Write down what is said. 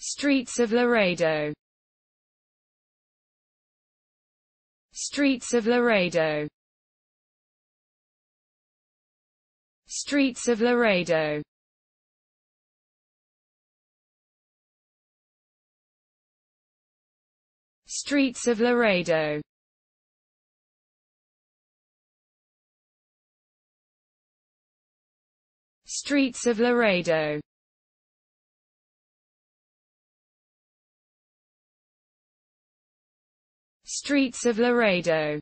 Streets of Laredo. Streets of Laredo. Streets of Laredo. Streets of Laredo. Streets of Laredo Streets of Laredo